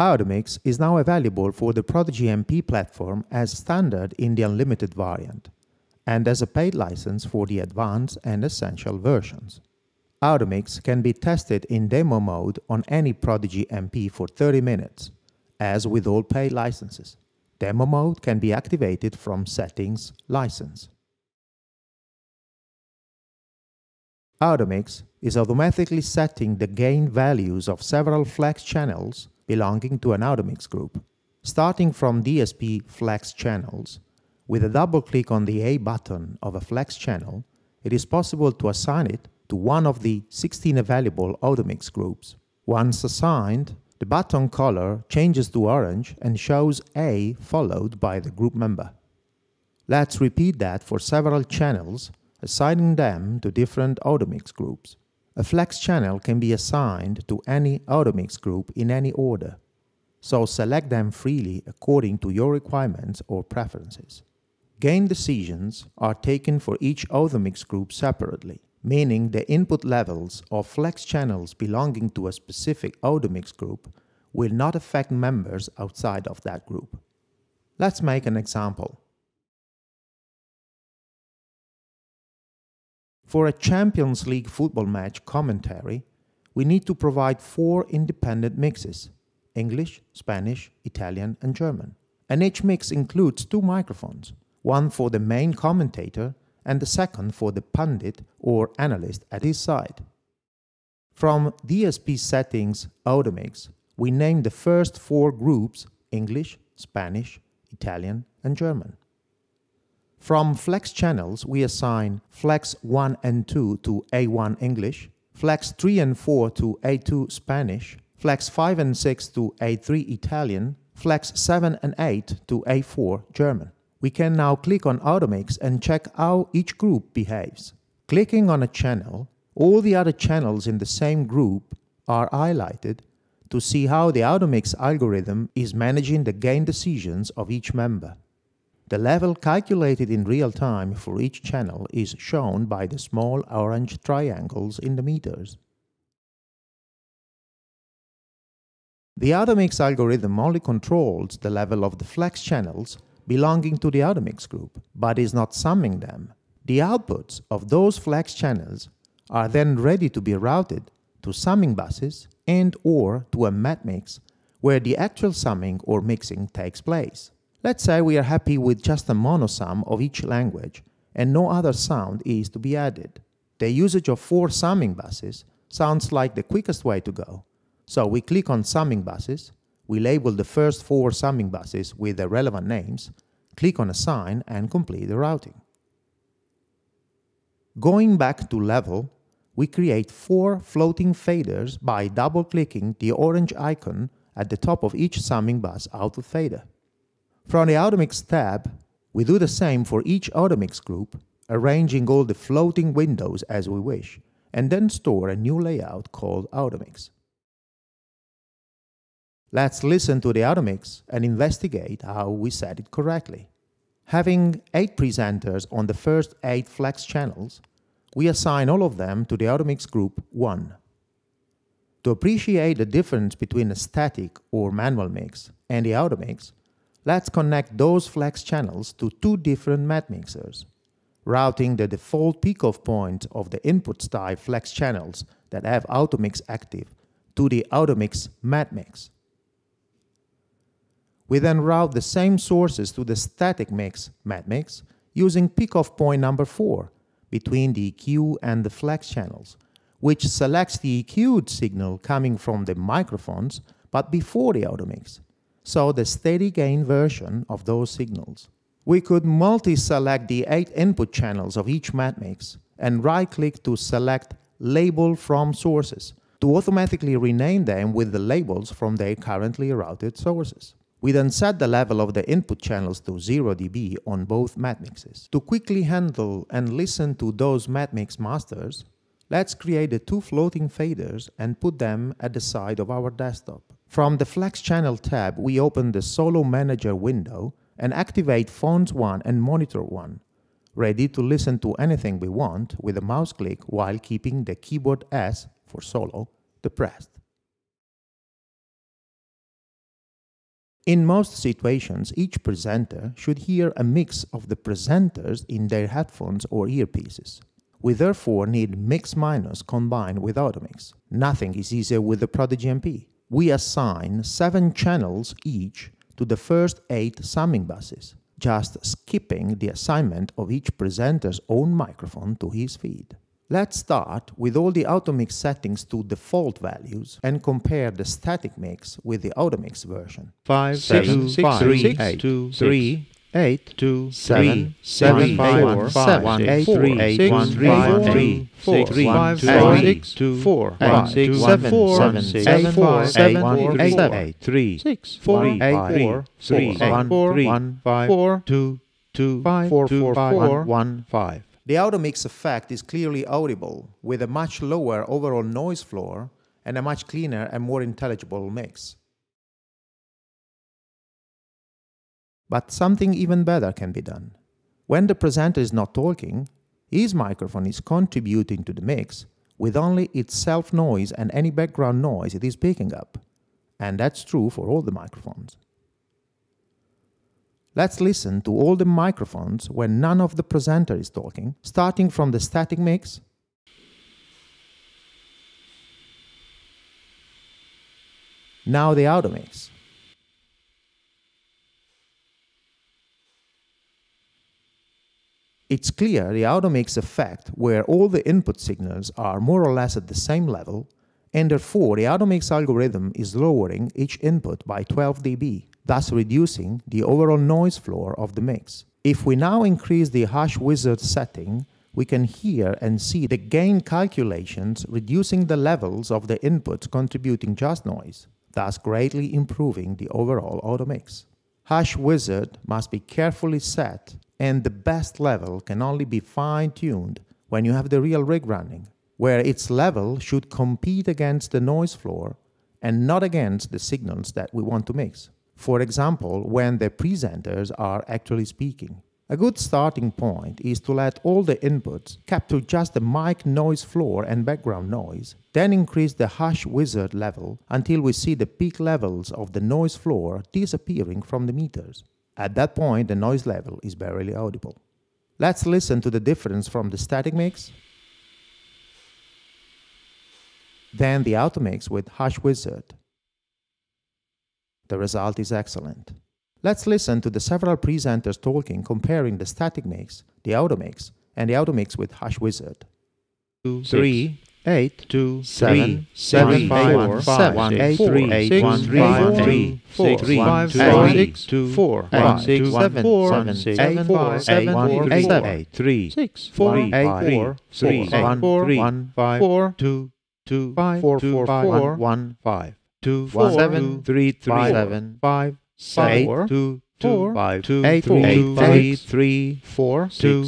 Automix is now available for the Prodigy MP platform as standard in the unlimited variant and as a paid license for the advanced and essential versions. Automix can be tested in demo mode on any Prodigy MP for 30 minutes, as with all paid licenses. Demo mode can be activated from Settings License. Automix is automatically setting the gain values of several flex channels belonging to an Automix group. Starting from DSP flex channels, with a double click on the A button of a flex channel, it is possible to assign it to one of the 16 available Automix groups. Once assigned, the button color changes to orange and shows A followed by the group member. Let's repeat that for several channels assigning them to different Automix groups. A flex channel can be assigned to any Automix group in any order, so select them freely according to your requirements or preferences. Gain decisions are taken for each Automix group separately, meaning the input levels of flex channels belonging to a specific Automix group will not affect members outside of that group. Let's make an example. For a Champions League football match commentary, we need to provide four independent mixes English, Spanish, Italian, and German. And each mix includes two microphones one for the main commentator and the second for the pundit or analyst at his side. From DSP settings Automix, we name the first four groups English, Spanish, Italian, and German. From Flex channels, we assign Flex 1 and 2 to A1 English, Flex 3 and 4 to A2 Spanish, Flex 5 and 6 to A3 Italian, Flex 7 and 8 to A4 German. We can now click on Automix and check how each group behaves. Clicking on a channel, all the other channels in the same group are highlighted to see how the Automix algorithm is managing the gain decisions of each member. The level calculated in real time for each channel is shown by the small orange triangles in the meters. The Automix algorithm only controls the level of the flex channels belonging to the Automix group, but is not summing them. The outputs of those flex channels are then ready to be routed to summing buses and or to a matmix where the actual summing or mixing takes place. Let's say we are happy with just a monosum of each language and no other sound is to be added. The usage of four summing buses sounds like the quickest way to go. So we click on summing buses, we label the first four summing buses with the relevant names, click on assign and complete the routing. Going back to level, we create four floating faders by double-clicking the orange icon at the top of each summing bus output fader. From the Automix tab, we do the same for each Automix group, arranging all the floating windows as we wish, and then store a new layout called Automix. Let's listen to the Automix and investigate how we set it correctly. Having 8 presenters on the first 8 flex channels, we assign all of them to the Automix group 1. To appreciate the difference between a static or manual mix and the Automix, Let's connect those flex channels to two different mat mixers, routing the default pick-off point of the input style flex channels that have Automix active to the Automix mat mix. We then route the same sources to the static mix mat mix using pick-off point number 4 between the EQ and the flex channels, which selects the EQ'd signal coming from the microphones but before the Automix so the steady gain version of those signals. We could multi-select the eight input channels of each mat mix and right-click to select Label from Sources to automatically rename them with the labels from their currently routed sources. We then set the level of the input channels to 0 dB on both mat mixes. To quickly handle and listen to those mat mix masters, let's create the two floating faders and put them at the side of our desktop. From the Flex Channel tab, we open the Solo Manager window and activate Phones 1 and Monitor 1, ready to listen to anything we want with a mouse click while keeping the keyboard S for solo depressed. In most situations, each presenter should hear a mix of the presenters in their headphones or earpieces. We therefore need mix minus combined with automix. Nothing is easier with the Prodigy MP. We assign seven channels each to the first eight summing buses, just skipping the assignment of each presenter's own microphone to his feed. Let's start with all the automix settings to default values and compare the static mix with the automix version. 5, 7, 6, 3, 8, 2, 3, 8, 2, 7, 7, 5, 5, 8, 3, 8, 1, 3, 3, 4, 3, 5, 6, 2, 4, 5, 6, 7, 7, 7, 4, 7, 1, 8, 8, 3, 6, 4, 8, 3, 3, 1, 3, 1, 5, 4, 2, 2, 5, 4, 4, 5, 1, 5. The automix effect is clearly audible, with a much lower overall noise floor and a much cleaner and more intelligible mix. But something even better can be done. When the presenter is not talking, his microphone is contributing to the mix with only its self noise and any background noise it is picking up. And that's true for all the microphones. Let's listen to all the microphones when none of the presenter is talking, starting from the static mix. Now the auto mix. It's clear the auto mix effect where all the input signals are more or less at the same level and therefore the auto mix algorithm is lowering each input by 12 dB thus reducing the overall noise floor of the mix. If we now increase the Hush Wizard setting, we can hear and see the gain calculations reducing the levels of the inputs contributing just noise, thus greatly improving the overall auto mix. Hush Wizard must be carefully set and the best level can only be fine-tuned when you have the real rig running, where its level should compete against the noise floor and not against the signals that we want to mix. For example, when the presenters are actually speaking. A good starting point is to let all the inputs capture just the mic noise floor and background noise, then increase the hush wizard level until we see the peak levels of the noise floor disappearing from the meters. At that point, the noise level is barely audible. Let's listen to the difference from the static mix, then the auto mix with Hush Wizard, the result is excellent. Let's listen to the several presenters talking comparing the static mix, the auto mix, and the auto mix with Hush Wizard. 2, 3, 8, 2, 7, 7, 5, 7, 8, 3, 8, 1, 3, 3, 4, 3, 5, 6, 2, 4, 5, 6, 7, 7, 8, 4, 8, 1, 8, 8, 3, 6, 4, 8, 4, 3, 1, 3, 1, 5, 4, 2, 2, 5, 4, 4, 5, 1, 5 two, four, seven, three, three, seven, five, eight, two, two, five, two, eight, eight, three, three, four, two,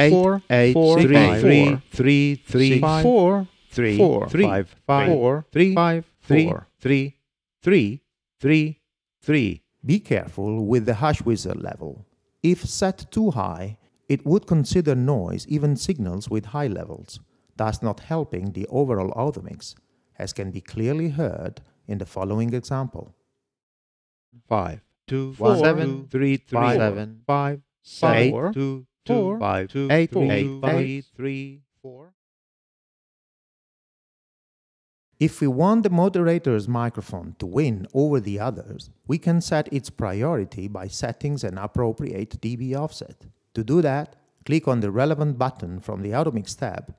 eight, four, eight, four, three, three, three, three, four, three, four, five, five, four, three, five, three, three, three, three, three. Be careful with the hush wizard level. If set too high, it would consider noise even signals with high levels, thus not helping the overall audio mix, as can be clearly heard in the following example. 5, 2, 4, 7, 3, 3, 5, 7, 5, 8, 2, 2, 2 5, 2, 8, 3, 8, 3, 3, 4. If we want the moderator's microphone to win over the others, we can set its priority by settings an appropriate dB offset. To do that, click on the relevant button from the AutoMix tab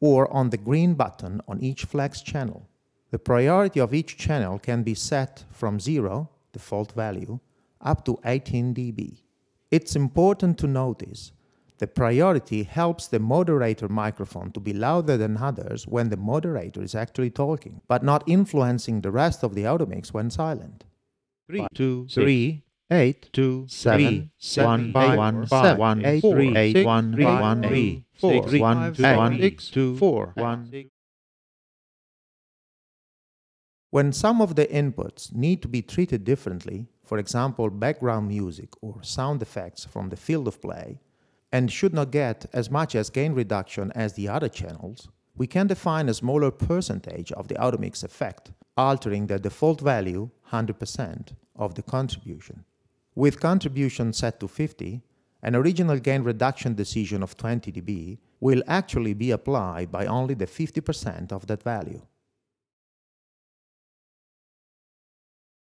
or on the green button on each flex channel. The priority of each channel can be set from 0, default value, up to 18 dB. It's important to notice the priority helps the moderator microphone to be louder than others when the moderator is actually talking, but not influencing the rest of the audio mix when silent. 3, 2, 3, 8, 2, 7, 1, 1, 7, 8, 3, 8, 1, 1, 3, 4, 1, 2, 1, 6, 2, 4, 1, When some of the inputs need to be treated differently, for example background music or sound effects from the field of play, and should not get as much as gain reduction as the other channels, we can define a smaller percentage of the auto mix effect, altering the default value 100% of the contribution. With contribution set to 50, an original gain reduction decision of 20 dB will actually be applied by only the 50% of that value.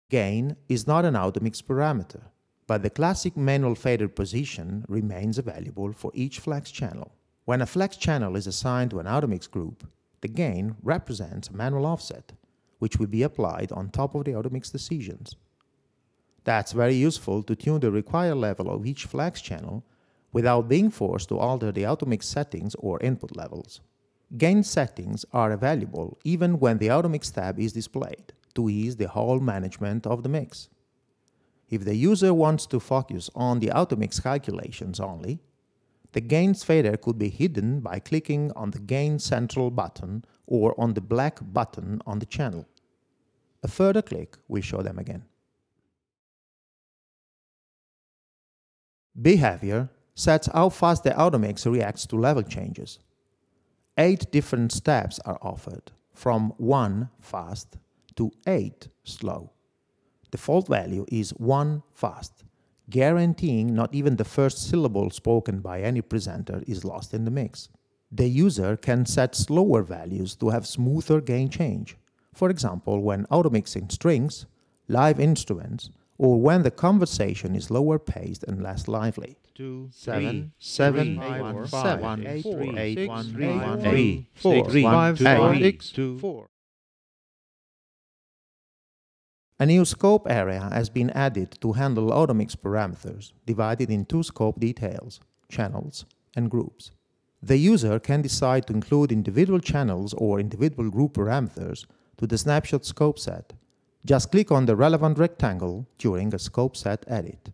Gain is not an automix parameter, but the classic manual fader position remains available for each flex channel. When a flex channel is assigned to an automix group, the gain represents a manual offset, which will be applied on top of the automix decisions. That's very useful to tune the required level of each flex channel without being forced to alter the automix settings or input levels. Gain settings are available even when the automix tab is displayed to ease the whole management of the mix. If the user wants to focus on the automix calculations only, the gains fader could be hidden by clicking on the Gain Central button or on the black button on the channel. A further click will show them again. Behavior sets how fast the automix reacts to level changes. Eight different steps are offered, from 1 fast to 8 slow. The default value is 1 fast, guaranteeing not even the first syllable spoken by any presenter is lost in the mix. The user can set slower values to have smoother gain change. For example, when automixing strings, live instruments, or when the conversation is lower paced and less lively. Two, seven, seven, eight, seven, eight, three, eight, one, three, one, three, four, five, six, two, four. A new scope area has been added to handle automix parameters, divided in two scope details, channels and groups. The user can decide to include individual channels or individual group parameters to the snapshot scope set. Just click on the relevant rectangle during a scope set edit.